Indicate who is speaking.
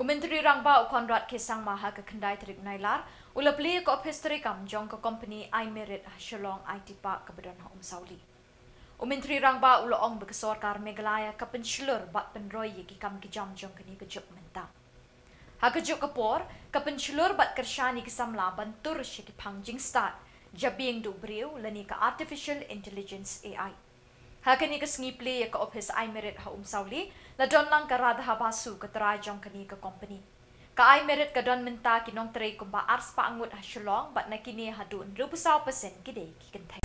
Speaker 1: Umentri rangba ukondrat kesang maha ke kendai terik nailar, ulapli ke opistri kam jong ke company I Merit Shalong IT Park ke badan Om Sauli. Umentri rangba ulo ong bekesor kar Megalaya ke pencelur bat penroy ye kam ki jam jong ke ni ke juk mentang. Ha ke juk kepor, ke pencelur bat kershani ke samla bantur shi ki pangjing start, jabing du briu lani ke Artificial Intelligence AI. Hakani ke pli ke office I merit ha um sauli la don lang ka radha basu ke trai jong kani ke company. Ka I merit ka don minta ki nong trai kumba ars pa angut ha shulong bat na kini ha dun 20% gide ki kentai.